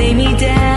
lay me down.